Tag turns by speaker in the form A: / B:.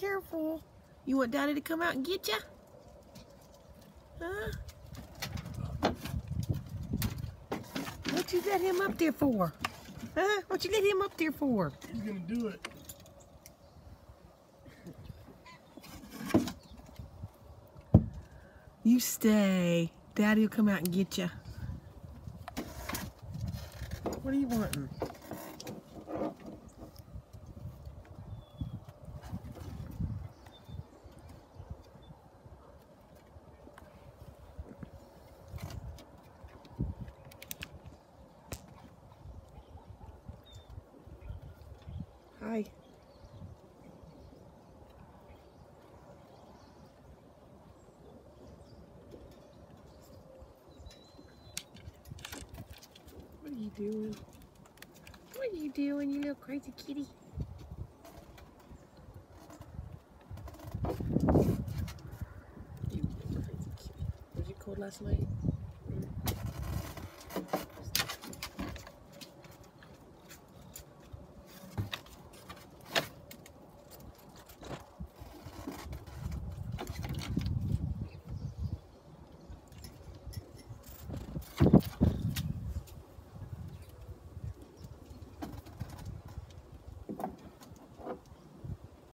A: careful. You want Daddy to come out and get you? Huh? What you let him up there for? Huh? What you let him up there for?
B: He's gonna do it.
A: You stay. Daddy will come out and get you. What are you wanting? Hi. What are you doing? What are you doing, you little crazy kitty? You little crazy kitty. Was you cold last night?